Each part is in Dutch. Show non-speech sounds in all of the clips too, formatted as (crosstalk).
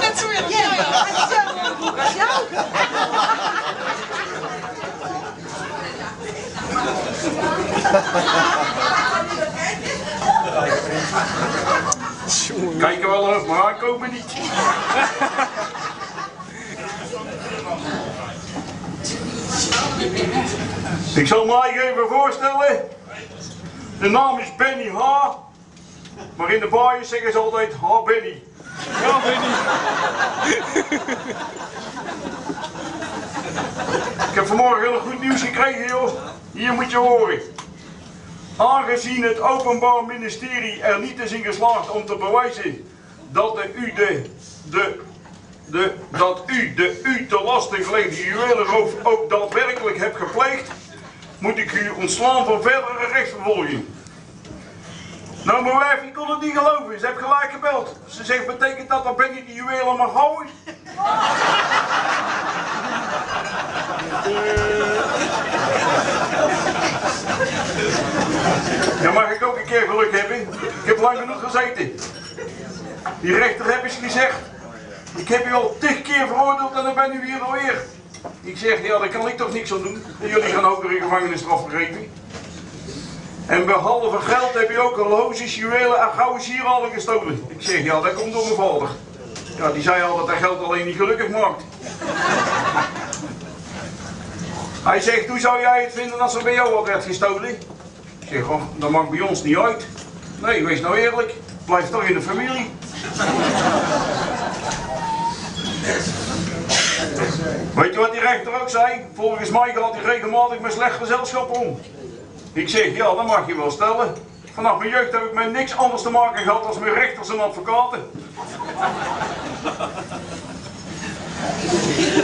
Net zo weer. Ja, ja. Kijken wel even, maar niet. Ik zal me eigenlijk even voorstellen. De naam is Benny H. Maar in de baaiers zeggen ze altijd H. Benny. Ja, Benny. Ik heb vanmorgen heel goed nieuws gekregen, joh. Hier moet je horen. Aangezien het Openbaar Ministerie er niet is in geslaagd om te bewijzen dat de u de, de, de, dat u de u te lasten gelegde juwelenroof ook daadwerkelijk hebt gepleegd, moet ik u ontslaan van verdere rechtsvervolging. Nou, mijn wijf, ik kon het niet geloven. Ze heeft gelijk gebeld. Ze zegt, betekent dat dat Benny die juwelen mag houden? (laughs) Ja, mag ik ook een keer geluk hebben? Ik heb lang genoeg gezeten. Die rechter heeft eens gezegd, ik heb u al tig keer veroordeeld en dan ben u hier alweer. Ik zeg, ja, daar kan ik toch niks aan doen. En jullie gaan ook weer in gevangenisstraf begrepen. En behalve geld heb je ook horloges, juwelen en gouden sieraden gestolen. Ik zeg, ja, dat komt door mijn vader. Ja, die zei al dat dat geld alleen niet gelukkig maakt. Hij zegt, hoe zou jij het vinden als er bij jou wat werd gestolen? Ik zeg, oh, dat maakt bij ons niet uit. Nee, wees nou eerlijk. Blijf toch in de familie. Weet je wat die rechter ook zei? Volgens mij gaat hij regelmatig met slecht gezelschap om. Ik zeg, ja, dat mag je wel stellen. Vanaf mijn jeugd heb ik met niks anders te maken gehad als met rechters en advocaten.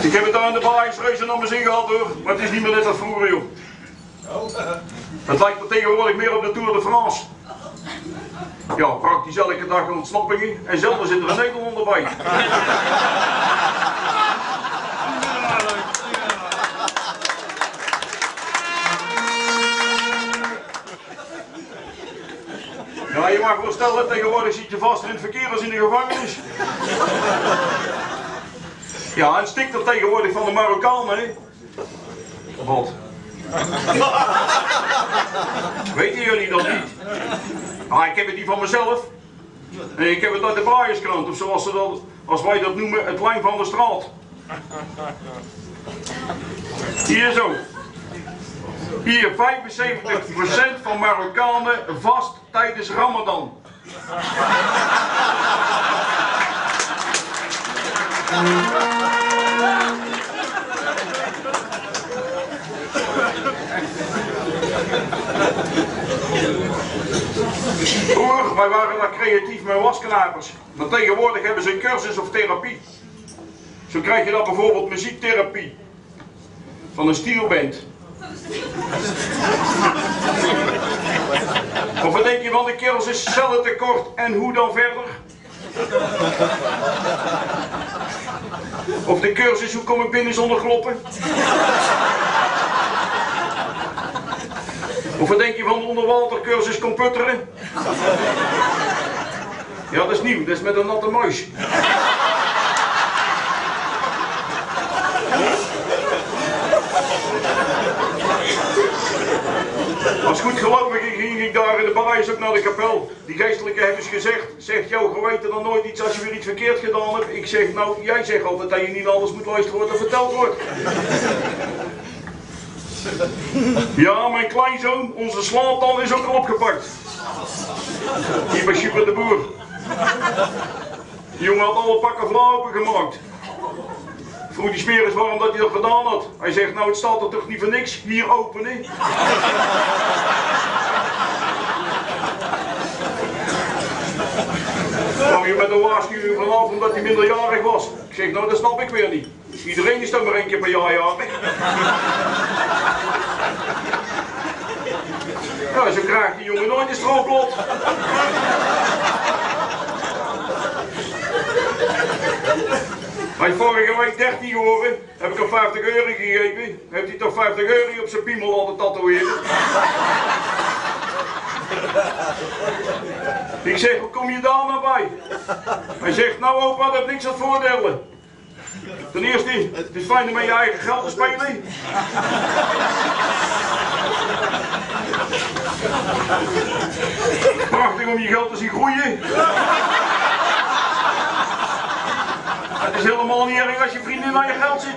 Ik heb het daar in de baaingsreuze naar mijn zin gehad hoor, maar het is niet meer net als vroeger joh. Het lijkt er tegenwoordig meer op de Tour de France. Ja, praktisch elke dag ontsnappingen en zelden zit er een Nederlander bij. Ja, je mag wel stellen, tegenwoordig zit je vast in het verkeer als in de gevangenis. Ja, en stikt er tegenwoordig van de Marokkanen, hè? Wat? Weten jullie dat niet? Ah, ik heb het niet van mezelf. Nee, ik heb het uit de Baaierskrant, of zoals ze dat, als wij dat noemen, het lijn van de straat. Hier zo. Hier 75% van Marokkanen vast tijdens Ramadan. Vroeger, wij waren daar creatief met wasknapers. Maar tegenwoordig hebben ze een cursus of therapie. Zo krijg je dan bijvoorbeeld muziektherapie. Van een stielband. Of wat denk je van de cursus cellentekort en hoe dan verder? Of de cursus hoe kom ik binnen zonder kloppen? Of wat denk je van de onderwatercursus computteren? Ja, dat is nieuw, dat is met een natte muis. Als goed ik ook naar de kapel. Die geestelijke hebben eens gezegd, zegt jou geweten dan nooit iets als je weer iets verkeerd gedaan hebt. Ik zeg, nou, jij zegt altijd dat je niet alles moet luisteren wat er verteld wordt. (laughs) Ja, mijn kleinzoon, onze slaaptan is ook al opgepakt. Hier bij Super de Boer. Die jongen had alle pakken vla opengemaakt. Vroeg die smeris waarom dat hij dat gedaan had. Hij zegt, nou het staat er toch niet voor niks, hier openen. Een waarschuwing vanaf omdat hij minderjarig was. Ik zeg, nou dat snap ik weer niet. Iedereen is toch maar één keer per jaar jarig. Ja, (laughs) zo krijgt die jongen nooit een strooplot. Hij vorige week 13 geworden, heb ik hem 50 euro gegeven. Heeft hij toch 50 euro op zijn piemel laten tatoeëren? Ik zeg, hoe kom je daar nou bij? Hij zegt, nou opa, dat heeft niks aan voordelen. Ten eerste, het is fijn om met je eigen geld te spelen. Prachtig om je geld te zien groeien. Het is helemaal niet erg als je vriendin naar je geld zit.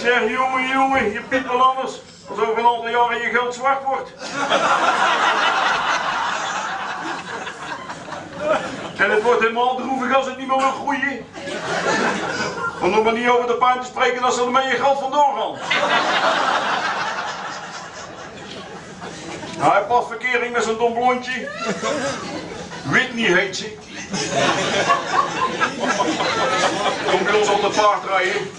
Zeg, jongen, jongen, je bent wel anders. Als over een aantal jaren je geld zwart wordt. En het wordt helemaal droevig als het niet meer wil groeien. Om nog maar niet over de pijn te spreken als ze er met je geld vandoor gaan. Hij past verkering met zo'n dom blondje. Whitney heet ze. Komt bij ons op de paard rijden.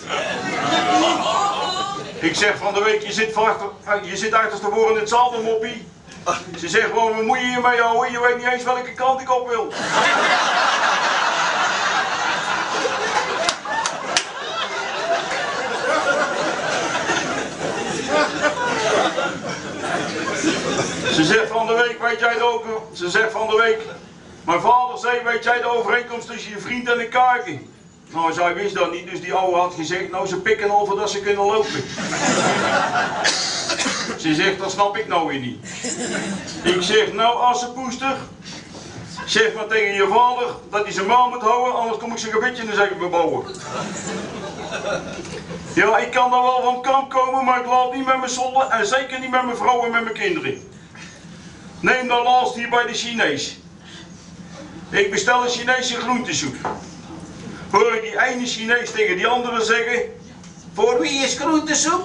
Ik zeg van de week, je zit, achter, je zit in het zadel, moppie. Ze zegt gewoon, wat moet je hiermee houden? Je weet niet eens welke kant ik op wil. Ze zegt van de week, weet jij het ook? Ze zegt van de week, mijn vader zei, weet jij de overeenkomst tussen je vriend en de kaartje? Nou, zij wist dat niet, dus die oude had gezegd, nou ze pikken al voordat ze kunnen lopen. Ze zegt, dat snap ik nou weer niet. Ik zeg, nou assenpoester, zeg maar tegen je vader dat hij zijn maan moet houden, anders kom ik zijn gebitje eens even bebouwen. Ja, ik kan dan wel van kamp komen, maar ik laat niet met mijn zolder en zeker niet met mijn vrouw en met mijn kinderen. Neem dan laatst hier bij de Chinees. Ik bestel een Chinese groentesoep. Hoor ik die ene Chinees tegen die andere zeggen, voor wie is groentesoep?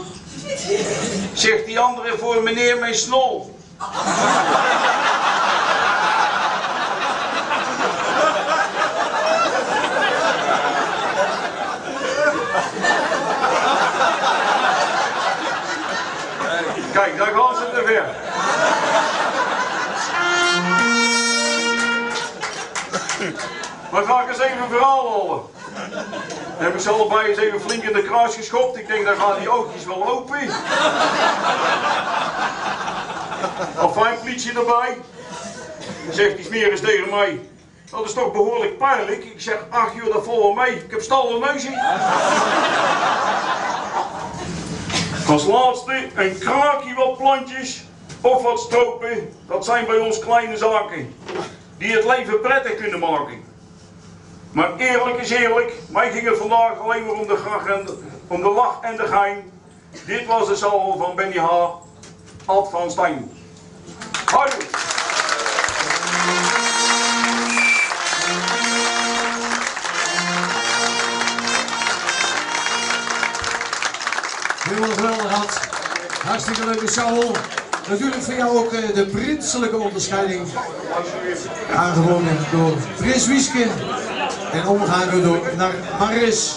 Zegt die andere voor meneer mijn snol. Maar ga ik eens even verhaal halen. Dan heb ik ze allebei eens even flink in de kruis geschopt. Ik denk, daar gaan die oogjes wel open. Al fijn politie erbij. Zegt die eens tegen mij. Dat is toch behoorlijk pijnlijk. Ik zeg, ach joh, dat wel mee. Ik heb stal een neus in. Als laatste een kraakje wat plantjes of wat stropen. Dat zijn bij ons kleine zaken. Die het leven prettig kunnen maken. Maar eerlijk is eerlijk, mij ging het vandaag alleen maar om de, grach en de, om de lach en de gein. Dit was de salvo van Benny H. Ad van Stijn. Hoi! Helemaal geweldig had. Hartstikke leuke show. Natuurlijk voor jou ook eh, de prinselijke onderscheiding. Aangeboden door Prins Wieske. En omgehangen door naar Maris.